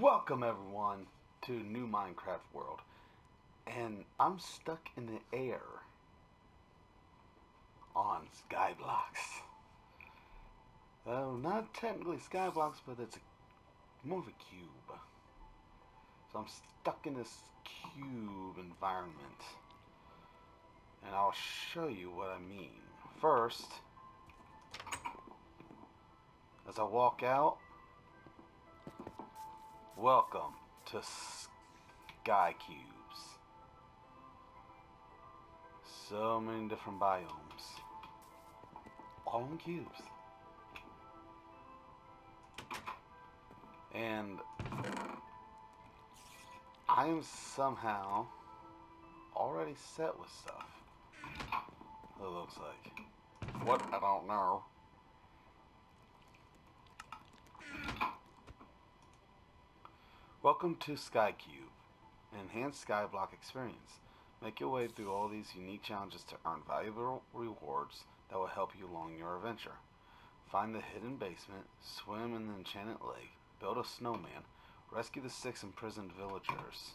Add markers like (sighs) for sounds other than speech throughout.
Welcome everyone to New Minecraft World. And I'm stuck in the air on Skyblocks. Well, not technically Skyblocks, but it's more of a cube. So I'm stuck in this cube environment. And I'll show you what I mean. First, as I walk out, Welcome to Sky Cubes. So many different biomes. All in cubes. And I am somehow already set with stuff. It looks like. What? I don't know. Welcome to SkyCube, an enhanced Skyblock experience. Make your way through all these unique challenges to earn valuable rewards that will help you along your adventure. Find the hidden basement, swim in the enchanted lake, build a snowman, rescue the six imprisoned villagers.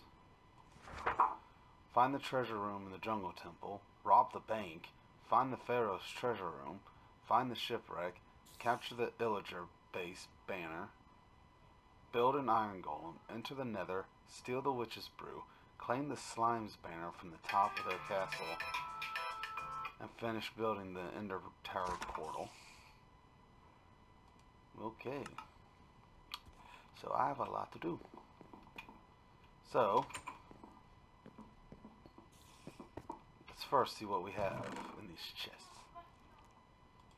Find the treasure room in the jungle temple, rob the bank, find the pharaoh's treasure room, find the shipwreck, capture the illager base banner, build an iron golem, enter the nether, steal the witch's brew, claim the slime's banner from the top of their castle, and finish building the ender tower portal. Okay. So I have a lot to do. So, let's first see what we have in these chests.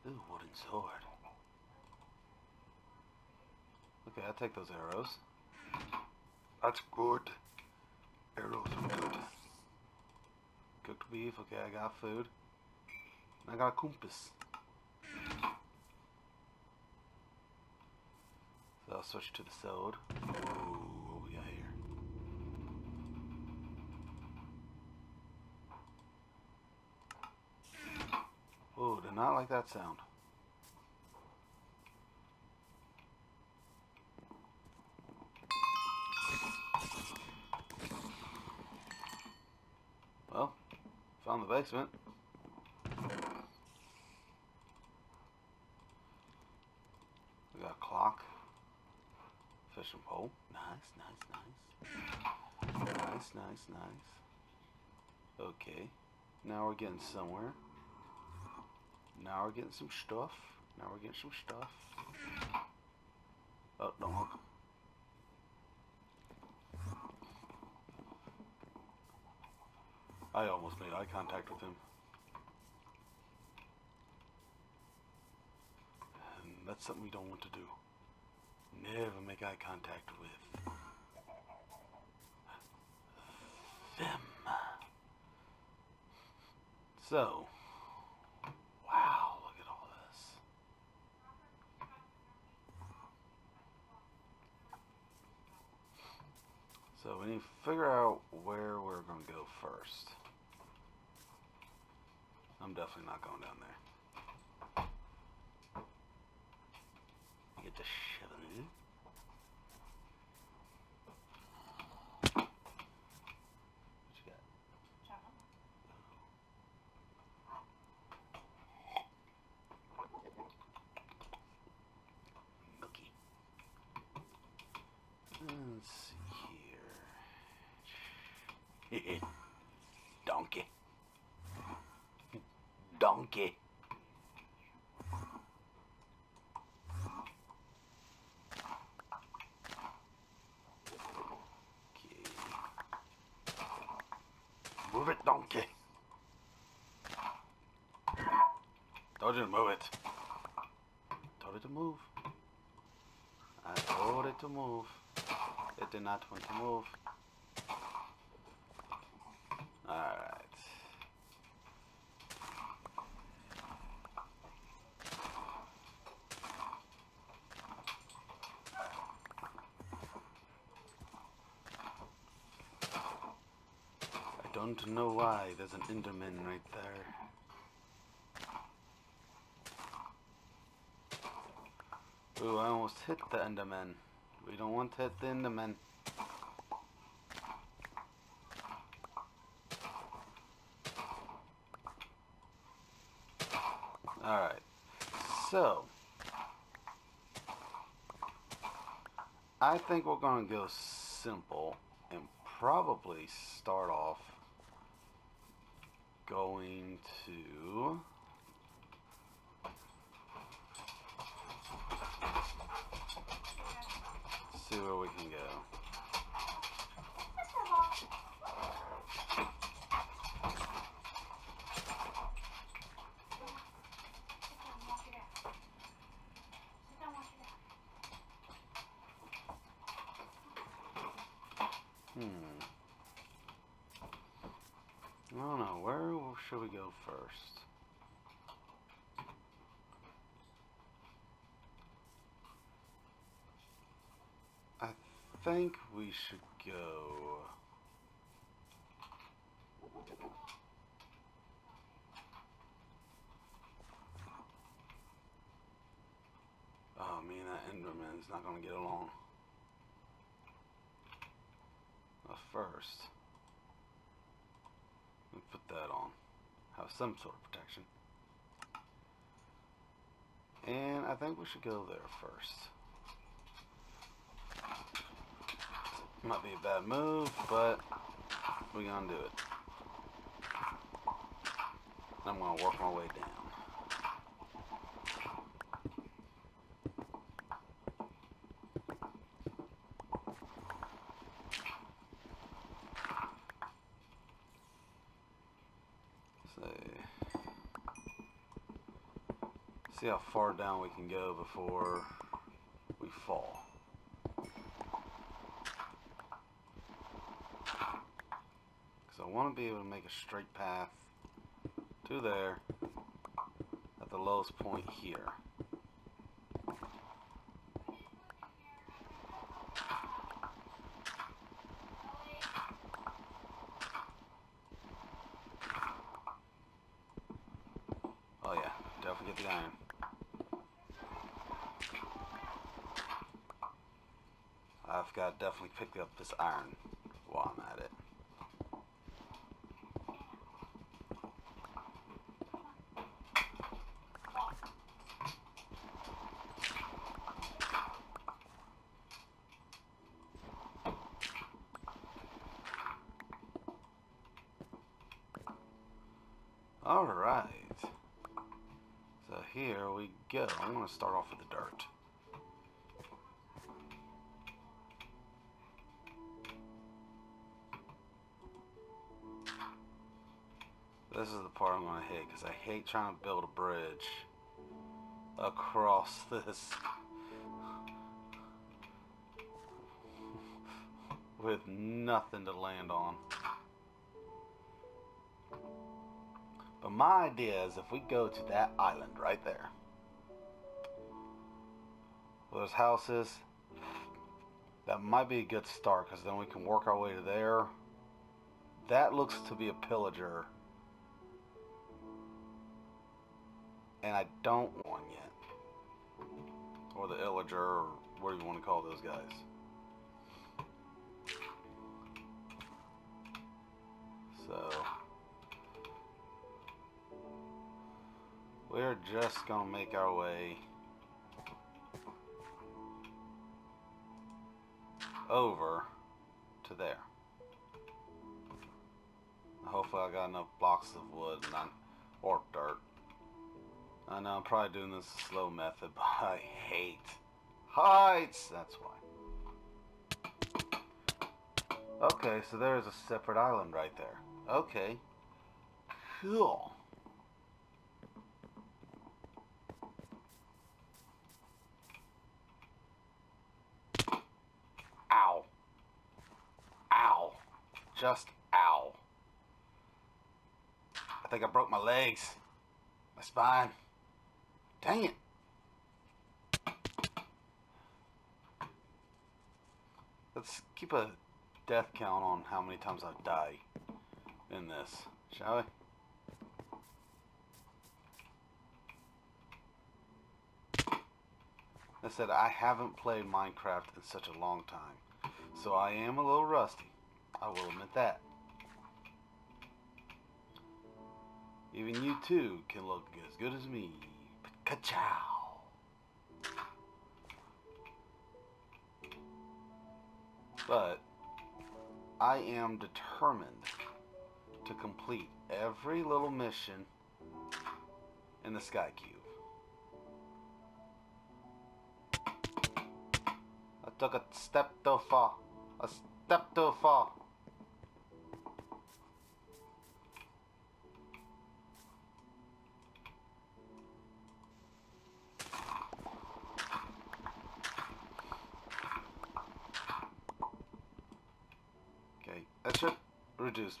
Ooh, wooden sword. Okay, I'll take those arrows. That's good. Arrows are good. Cooked beef, okay, I got food. I got a compass. So I'll switch to the sword. Ooh, what we got here? Ooh, did not like that sound. Well, found the basement. We got a clock. Fishing pole. Nice, nice, nice. Nice, nice, nice. Okay. Now we're getting somewhere. Now we're getting some stuff. Now we're getting some stuff. Oh, don't hook. I almost made eye contact with him. And that's something we don't want to do. Never make eye contact with them. So, wow, look at all this. So we need to figure out where we're going to go first. I'm definitely not going down there. Get the got? Okay. Let's see here. Donkey. Okay. Move it, donkey. Told you to move it. Told it to move. I told it to move. It did not want to move. Alright. I don't know why there's an Enderman right there. Ooh, I almost hit the Enderman We don't want to hit the Enderman. Alright. So. I think we're going to go simple and probably start off going to see where we can go. Hmm. I don't know. Where should we go first? I think we should go. Oh, me and that Enderman's not going to get along. But first, let me put that on. Have some sort of protection. And I think we should go there first. Might be a bad move, but we're gonna do it. I'm gonna work my way down. See. See how far down we can go before we fall. Because I want to be able to make a straight path to there at the lowest point here. Oh yeah, definitely get the iron. I've got to definitely pick up this iron while I'm at it. Alright. So here we go. I'm going to start off with the dirt. This is the part I'm to hit because I hate trying to build a bridge across this (laughs) with nothing to land on. But my idea is if we go to that island right there, where those houses, that might be a good start because then we can work our way to there. That looks to be a pillager. And I don't want yet. Or the illager, or whatever you want to call those guys. So... We're just gonna make our way over to there. Hopefully I got enough blocks of wood and I, or dirt. I know I'm probably doing this slow method, (laughs) but I hate heights. That's why. Okay, so there's a separate island right there. Okay. Cool. Ow. Ow. Just ow. I think I broke my legs. My spine. Dang it. Let's keep a death count on how many times I die in this, shall we? I said I haven't played Minecraft in such a long time. So I am a little rusty. I will admit that. Even you too can look as good as me. Ka-chow. But I am determined to complete every little mission in the Sky Cube. I took a step too far. A step too far.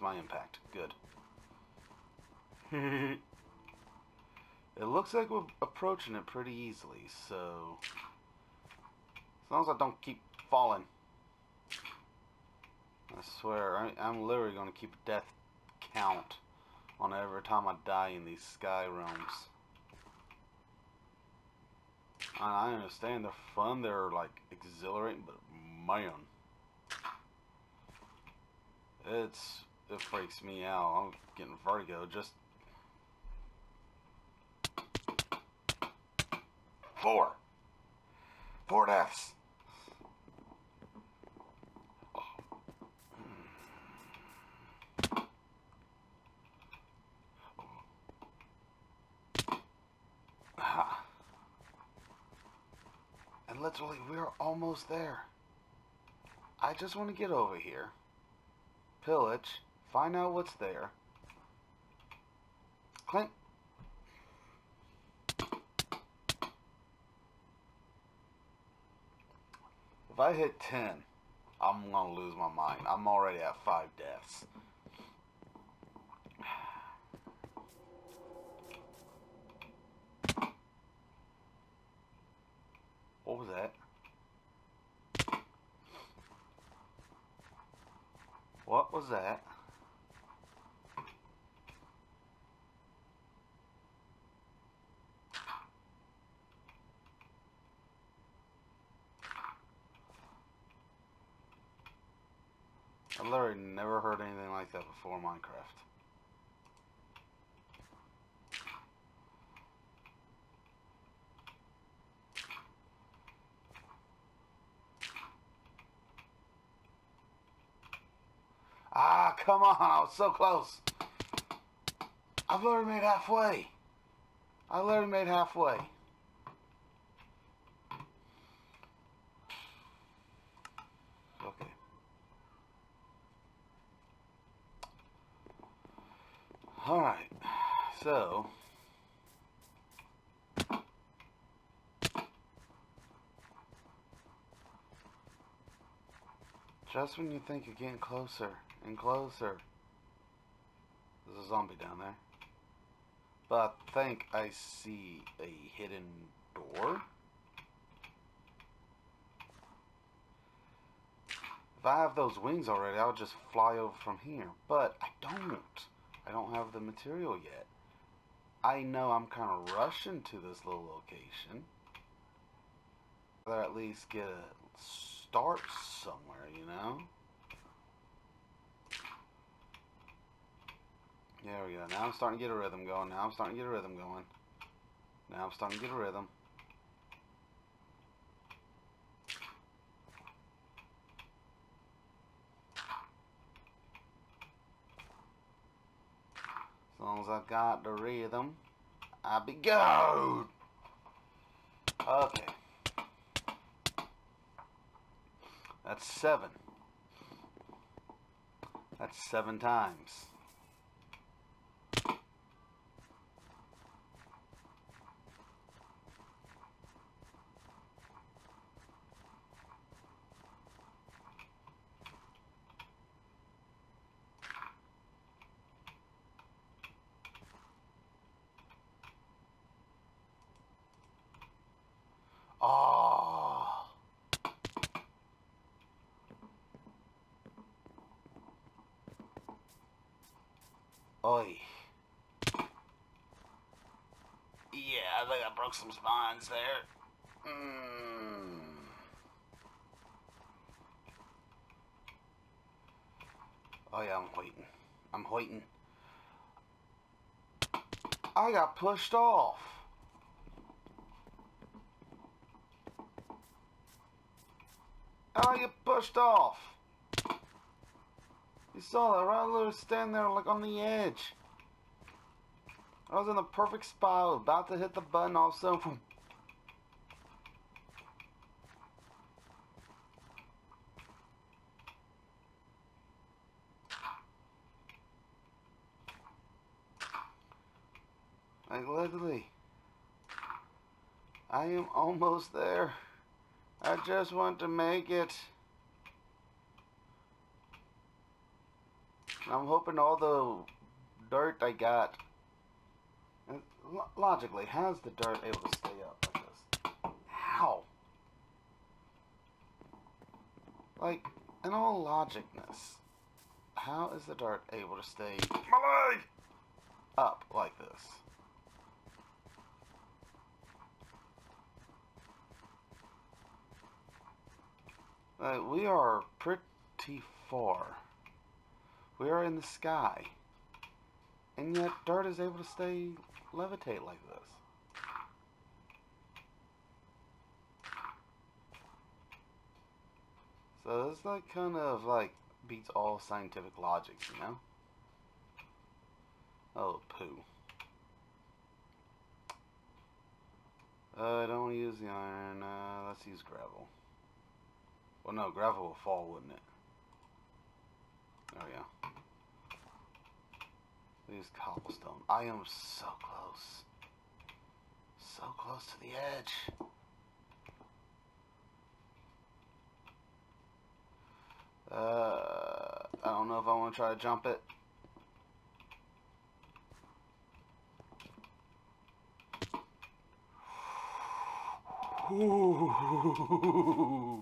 My impact. Good. (laughs) it looks like we're approaching it pretty easily, so... As long as I don't keep falling. I swear, I, I'm literally going to keep a death count on every time I die in these sky realms. And I understand they're fun, they're like exhilarating, but man. It's, it freaks me out. I'm getting vertigo just... Four! Four deaths! (sighs) And literally, we're almost there. I just want to get over here, pillage, find out what's there. Clink. If I hit 10, I'm going to lose my mind. I'm already at 5 deaths. What was that? What was that? I literally never heard anything like that before Minecraft. Ah, come on, I was so close. I've literally made halfway. I literally made halfway. Okay. Alright, so... Just when you think you're getting closer and closer. There's a zombie down there. But I think I see a hidden door. If I have those wings already, I'll just fly over from here. But I don't. I don't have the material yet. I know I'm kind of rushing to this little location. Or at least get a start somewhere, you know? There we go. Now I'm starting to get a rhythm going. Now I'm starting to get a rhythm going. Now I'm starting to get a rhythm. Long as I got the rhythm, I'll be good. Okay. That's seven. That's seven times. Oi. Yeah, I think I broke some spines there. Mm. Oh yeah, I'm waiting. I'm waiting. I got pushed off. I get pushed off. You saw that, right? I literally stand there like on the edge. I was in the perfect spot, about to hit the button, all of a sudden, Like literally. I am almost there. I just want to make it. I'm hoping all the dirt I got. Logically, how's the dirt able to stay up like this? How? Like, in all logicness, how is the dirt able to stay my leg up like this? Uh, we are pretty far. We are in the sky. And yet dirt is able to stay levitate like this. So this like kind of like beats all scientific logics, you know? Oh, poo. Uh, I don't want to use the iron. Uh, let's use gravel. Well, no, gravel will fall, wouldn't it? Oh, yeah. Use cobblestone. I am so close. So close to the edge. Uh, I don't know if I want to try to jump it. Ooh.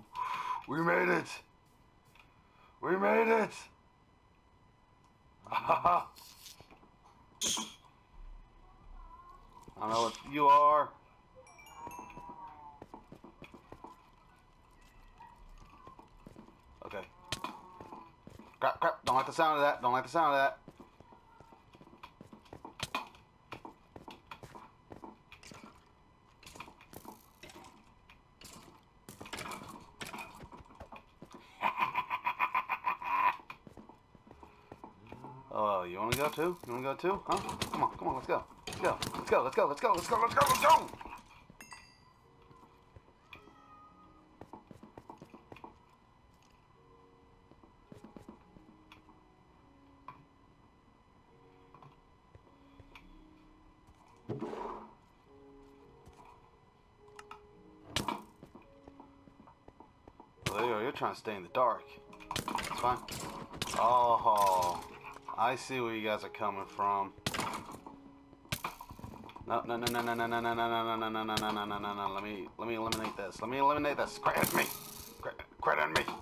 (laughs) We made it! We made it! (laughs) I know what you are. Okay. Crap, crap. Don't like the sound of that. Don't like the sound of that. Go too? You wanna go too? Huh? Come on, come on, let's go. Let's go. Let's go, let's go, let's go, let's go, let's go, let's go! Go. You're trying to stay in the dark. It's fine. Oh. I see where you guys are coming from. No, no, no, no, no, no, no, no, no, no, no, no, no, no, no, no, no, no. Let me, let me eliminate this. Let me eliminate this. Credit me. Credit me.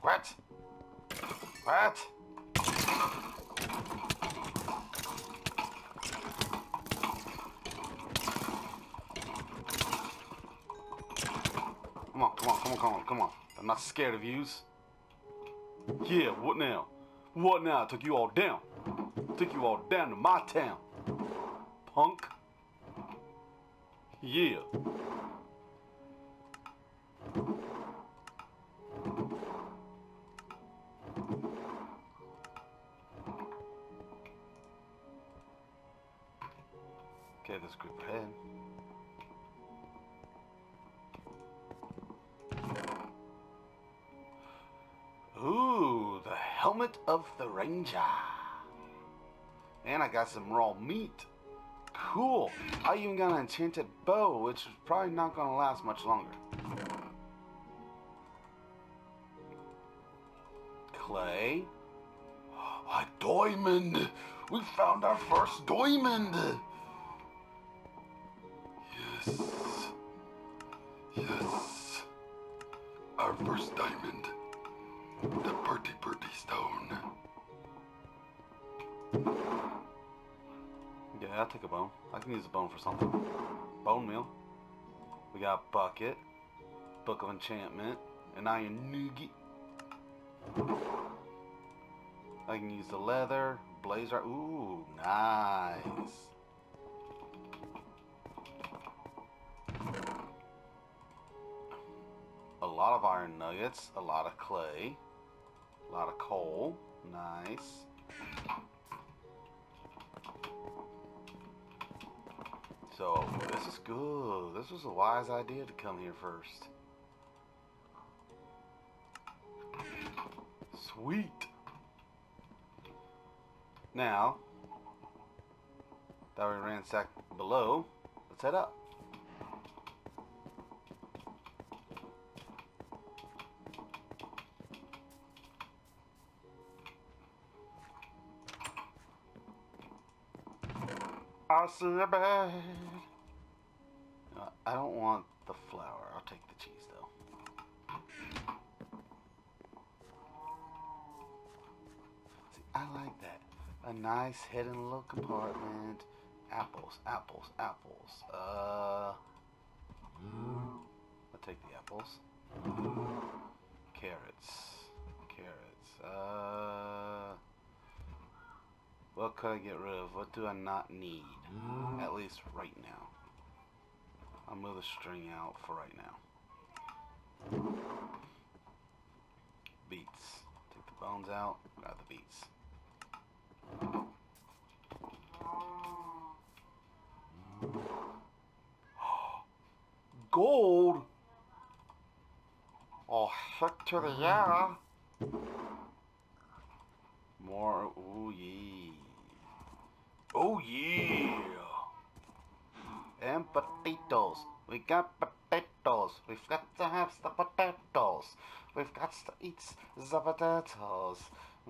What? What? Come on, come on, come on, come on, come on. I'm not scared of yous. Yeah, what now? What now? I took you all down. Took you all down to my town. Punk. Yeah. Okay, this group ahead. Helmet of the ranger. And I got some raw meat. Cool. I even got an enchanted bow, which is probably not going to last much longer. Clay. A diamond! We found our first diamond! Yes. Yes. Our first diamond. The pretty, pretty stone. Yeah, I'll take a bone. I can use a bone for something. Bone meal. We got Bucket, Book of Enchantment, an Iron Nugget. I can use the leather, blazer. Ooh, nice. A lot of iron nuggets, a lot of clay, a lot of coal. Nice. So, this is good. This was a wise idea to come here first. Sweet. Now, that we ransacked below, let's head up. I see bed. Uh, I don't want the flour. I'll take the cheese though. See, I like that. A nice hidden little compartment. Apples, apples, apples. Uh, I'll take the apples. Carrots, carrots. Uh. What could I get rid of? What do I not need? Mm. At least right now. I'll move the string out for right now. Beets. Take the bones out. Got the beets. (gasps) Gold! Oh, heck to the yeah! More. Ooh, yeah. Oh, yeah. And potatoes. We got potatoes. We've got to have the potatoes. We've got to eat the potatoes.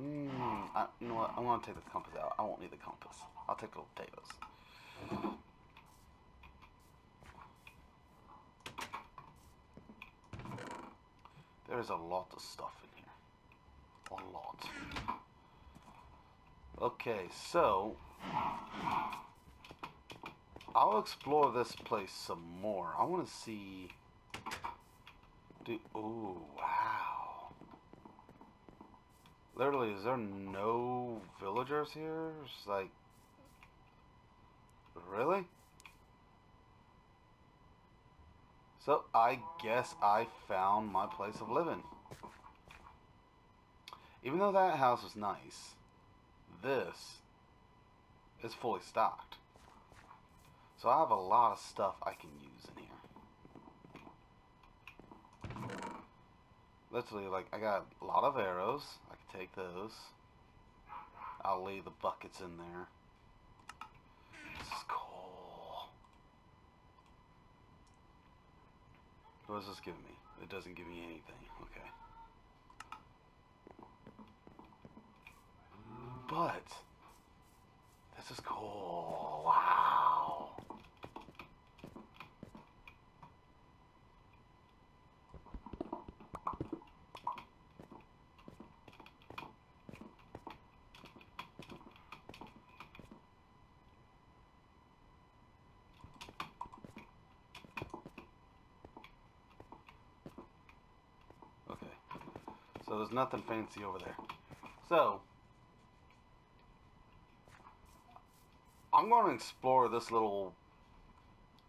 Mmm. You know what? I'm to take the compass out. I won't need the compass. I'll take the potatoes. There's a lot of stuff in here. A lot. Okay, so I'll explore this place some more. I want to see. Do oh wow! Literally, is there no villagers here? It's like, really? So I guess I found my place of living. Even though that house was nice, this is fully stocked. So I have a lot of stuff I can use in here. Literally, like, I got a lot of arrows. I can take those. I'll lay the buckets in there. This is cool. What does this give me? It doesn't give me anything. Okay. But this is cool. Wow. Okay. So there's nothing fancy over there. So, I'm going to explore this little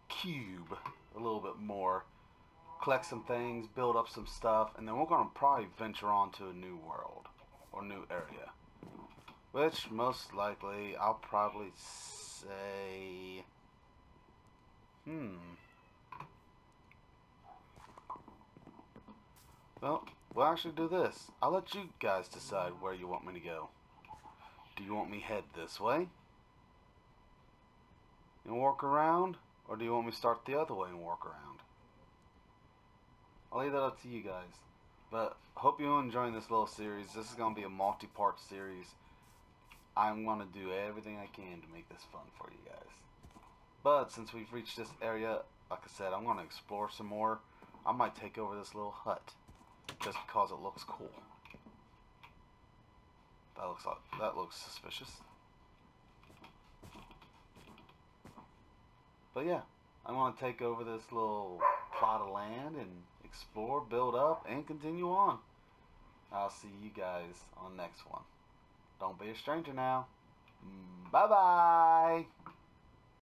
cube a little bit more, collect some things, build up some stuff, and then we're going to probably venture on to a new world or new area. Which most likely I'll probably say, hmm. Well, we'll actually do this. I'll let you guys decide where you want me to go. Do you want me head this way? And walk around? Or do you want me to start the other way and walk around? I'll leave that up to you guys. But hope you're enjoying this little series. This is going to be a multi-part series. I'm going to do everything I can to make this fun for you guys. But since we've reached this area, like I said, I'm going to explore some more. I might take over this little hut. Just because it looks cool. That looks that looks suspicious. But yeah, I'm going to take over this little plot of land and explore, build up, and continue on. I'll see you guys on the next one. Don't be a stranger now. Bye bye.